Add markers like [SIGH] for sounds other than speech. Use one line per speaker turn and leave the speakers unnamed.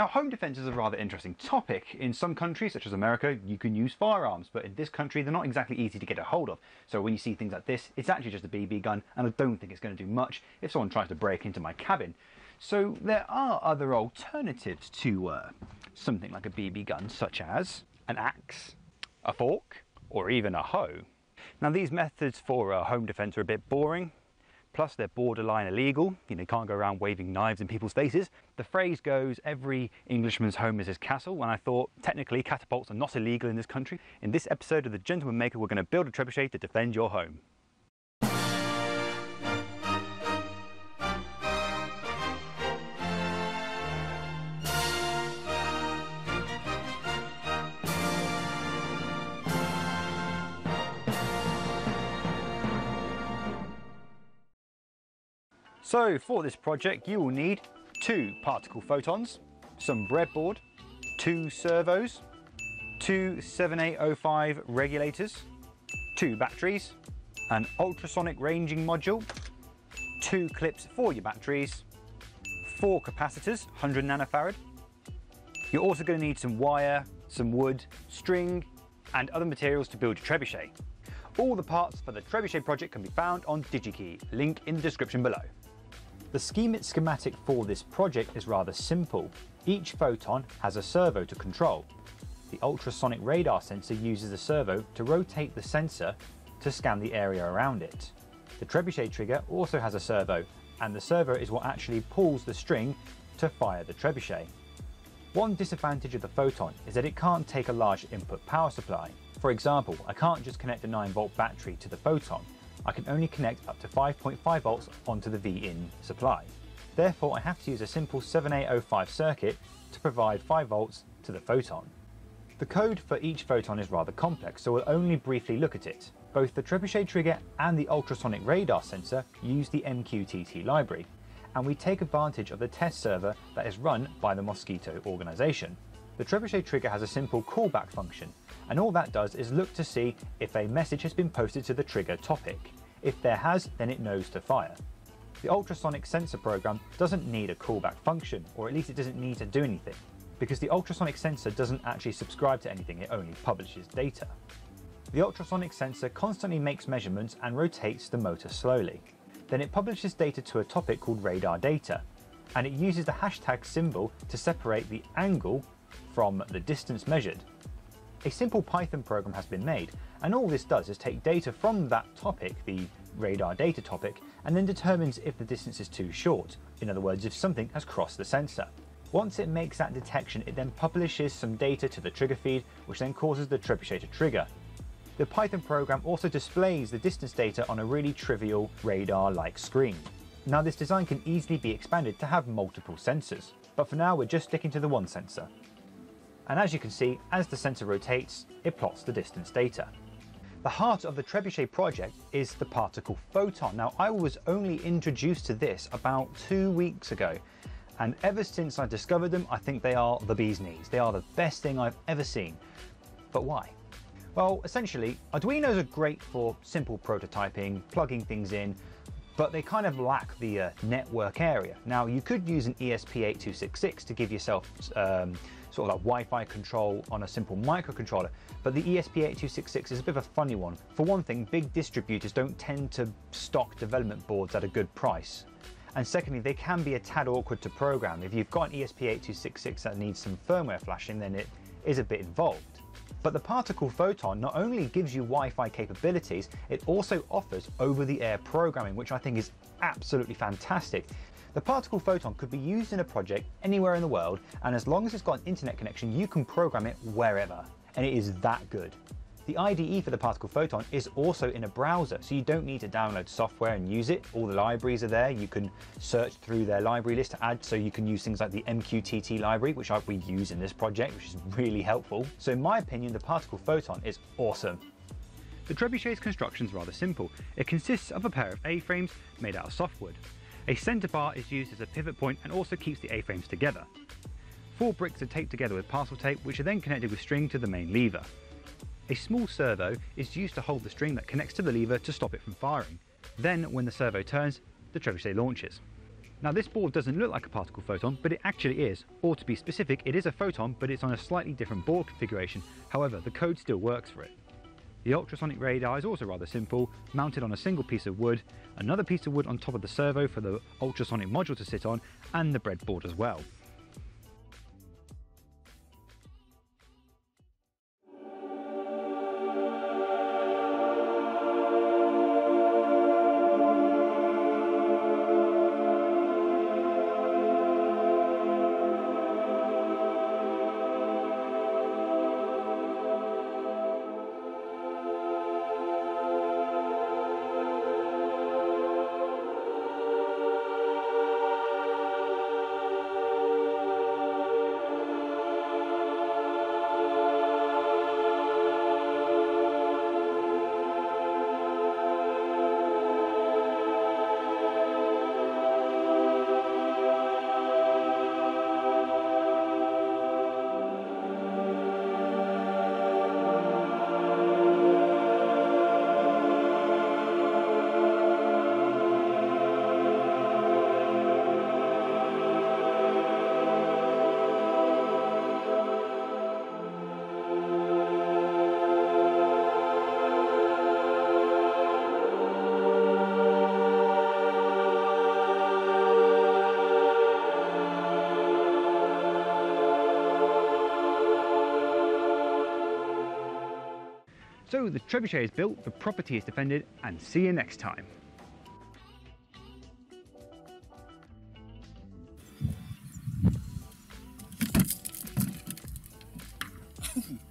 Now, home defence is a rather interesting topic. In some countries, such as America, you can use firearms, but in this country, they're not exactly easy to get a hold of. So when you see things like this, it's actually just a BB gun, and I don't think it's going to do much if someone tries to break into my cabin. So there are other alternatives to uh, something like a BB gun, such as an axe, a fork, or even a hoe. Now, these methods for uh, home defence are a bit boring, Plus, they're borderline illegal. You know, you can't go around waving knives in people's faces. The phrase goes, every Englishman's home is his castle, and I thought, technically, catapults are not illegal in this country. In this episode of The Gentleman Maker, we're going to build a trebuchet to defend your home. So for this project you will need two particle photons, some breadboard, two servos, two 7805 regulators, two batteries, an ultrasonic ranging module, two clips for your batteries, four capacitors, 100 nanofarad. You're also going to need some wire, some wood, string and other materials to build your trebuchet. All the parts for the trebuchet project can be found on DigiKey, link in the description below. The scheme schematic for this project is rather simple. Each photon has a servo to control. The ultrasonic radar sensor uses the servo to rotate the sensor to scan the area around it. The trebuchet trigger also has a servo, and the servo is what actually pulls the string to fire the trebuchet. One disadvantage of the photon is that it can't take a large input power supply. For example, I can't just connect a 9 volt battery to the photon, I can only connect up to 5.5 volts onto the V-in supply. Therefore I have to use a simple 7805 circuit to provide 5 volts to the photon. The code for each photon is rather complex so we'll only briefly look at it. Both the trebuchet trigger and the ultrasonic radar sensor use the MQTT library and we take advantage of the test server that is run by the Mosquitto organisation. The trebuchet trigger has a simple callback function and all that does is look to see if a message has been posted to the trigger topic. If there has, then it knows to fire. The ultrasonic sensor program doesn't need a callback function, or at least it doesn't need to do anything, because the ultrasonic sensor doesn't actually subscribe to anything, it only publishes data. The ultrasonic sensor constantly makes measurements and rotates the motor slowly. Then it publishes data to a topic called radar data, and it uses the hashtag symbol to separate the angle from the distance measured. A simple Python program has been made, and all this does is take data from that topic, the radar data topic, and then determines if the distance is too short, in other words if something has crossed the sensor. Once it makes that detection it then publishes some data to the trigger feed which then causes the trebuchet to trigger. The Python program also displays the distance data on a really trivial radar-like screen. Now this design can easily be expanded to have multiple sensors, but for now we're just sticking to the one sensor and as you can see, as the sensor rotates, it plots the distance data. The heart of the Trebuchet project is the particle photon. Now, I was only introduced to this about two weeks ago, and ever since I discovered them, I think they are the bee's knees. They are the best thing I've ever seen. But why? Well, essentially, Arduinos are great for simple prototyping, plugging things in, but they kind of lack the uh, network area. Now, you could use an ESP8266 to give yourself um, sort of like Wi-Fi control on a simple microcontroller, but the ESP8266 is a bit of a funny one. For one thing, big distributors don't tend to stock development boards at a good price. And secondly, they can be a tad awkward to program. If you've got an ESP8266 that needs some firmware flashing, then it is a bit involved. But the particle photon not only gives you Wi-Fi capabilities, it also offers over-the-air programming, which I think is absolutely fantastic. The particle photon could be used in a project anywhere in the world, and as long as it's got an internet connection, you can program it wherever, and it is that good. The IDE for the particle photon is also in a browser, so you don't need to download software and use it. All the libraries are there. You can search through their library list to add, so you can use things like the MQTT library, which we use in this project, which is really helpful. So in my opinion, the particle photon is awesome. The trebuchet's construction is rather simple. It consists of a pair of A-frames made out of softwood. A centre bar is used as a pivot point and also keeps the A-frames together. Four bricks are taped together with parcel tape which are then connected with string to the main lever. A small servo is used to hold the string that connects to the lever to stop it from firing. Then when the servo turns, the trebuchet launches. Now this board doesn't look like a particle photon, but it actually is. Or to be specific, it is a photon, but it's on a slightly different board configuration. However, the code still works for it. The ultrasonic radar is also rather simple, mounted on a single piece of wood, another piece of wood on top of the servo for the ultrasonic module to sit on, and the breadboard as well. So the trebuchet is built, the property is defended, and see you next time. [LAUGHS]